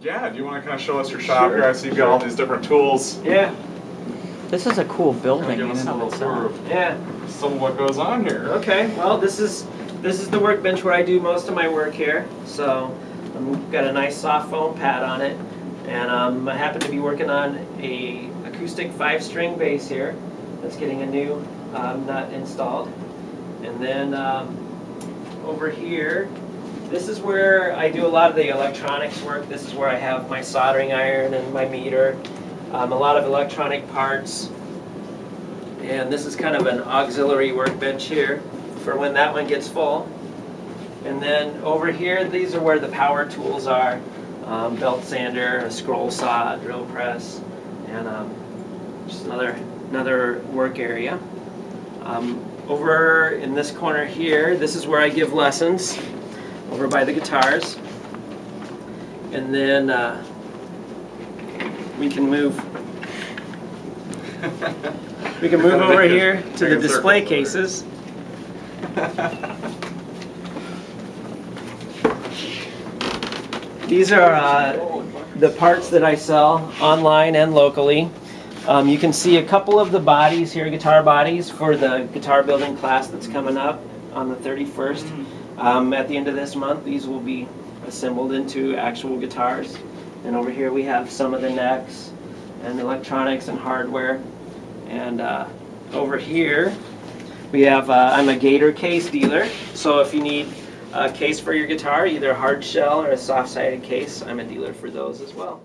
Yeah, do you want to kind of show us your shop Sure, here? I see you've got all these different tools. Yeah, This is a cool building of give in us a little tour of yeah. some of what goes on here. Okay, well, this is this is the workbench where I do most of my work here. So I've got a nice soft foam pad on it, and um, I happen to be working on a acoustic five-string bass here. That's getting a new um, nut installed, and then um, over here, this is where I do a lot of the electronics work. This is where I have my soldering iron and my meter, um, a lot of electronic parts. And this is kind of an auxiliary workbench here for when that one gets full. And then over here, these are where the power tools are. Um, belt sander, a scroll saw, a drill press, and um, just another, another work area. Um, over in this corner here, this is where I give lessons, over by the guitars. And then uh, we can move we can move over here to the display cases. These are uh, the parts that I sell online and locally. Um, you can see a couple of the bodies here, guitar bodies, for the guitar building class that's coming up on the 31st. Um, at the end of this month, these will be assembled into actual guitars. And over here we have some of the necks and electronics and hardware. And uh, over here, we have, uh, I'm a Gator case dealer. So if you need a case for your guitar, either a hard shell or a soft sided case, I'm a dealer for those as well.